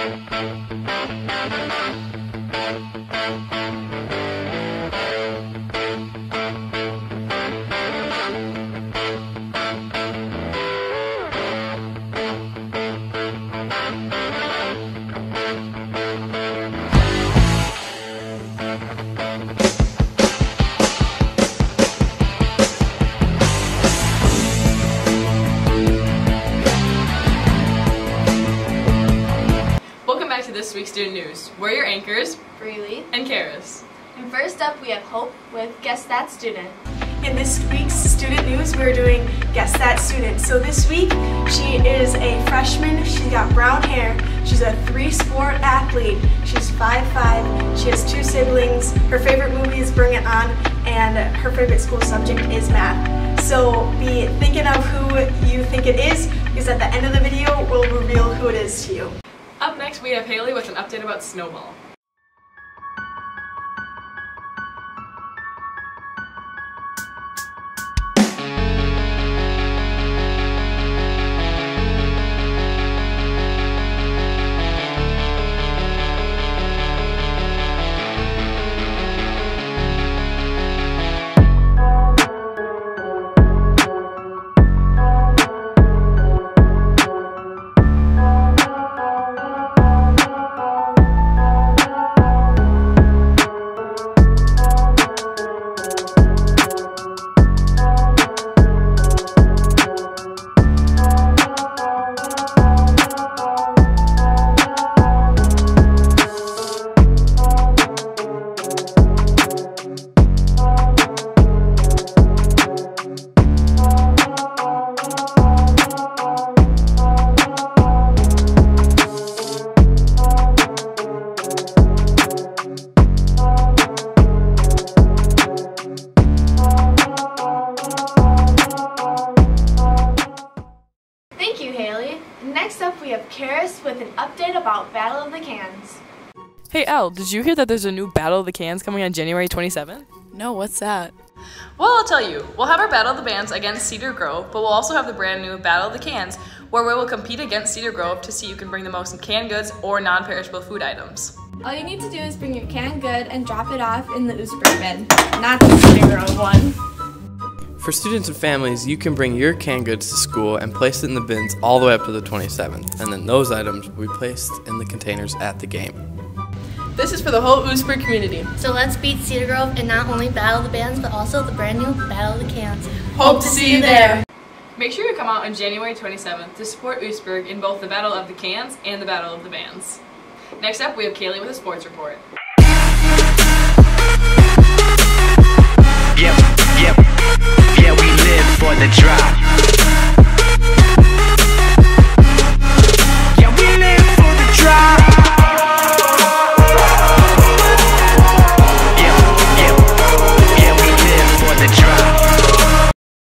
Welcome back to this week's Student News. We're your anchors Freely. and Karis. And first up, we have Hope with Guess That Student. In this week's student news, we're doing Guess That Student. So this week, she is a freshman. She's got brown hair. She's a three-sport athlete. She's 5'5". She has two siblings. Her favorite movie is Bring It On, and her favorite school subject is math. So be thinking of who you think it is, because at the end of the video, we'll reveal who it is to you. Next, we have Haley with an update about Snowball. We have Karis with an update about Battle of the Cans. Hey Al, did you hear that there's a new Battle of the Cans coming on January 27th? No, what's that? Well, I'll tell you. We'll have our Battle of the Bands against Cedar Grove, but we'll also have the brand new Battle of the Cans, where we will compete against Cedar Grove to see who can bring the most canned goods or non perishable food items. All you need to do is bring your canned good and drop it off in the Oostburg bin, not the Cedar Grove one. For students and families, you can bring your canned goods to school and place it in the bins all the way up to the 27th, and then those items will be placed in the containers at the game. This is for the whole Oostburg community. So let's beat Cedar Grove and not only battle the bands, but also the brand new Battle of the Cans. Hope to see you there. Make sure you come out on January 27th to support Oostburg in both the Battle of the Cans and the Battle of the Bands. Next up, we have Kaylee with a sports report.